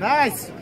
Nice. On.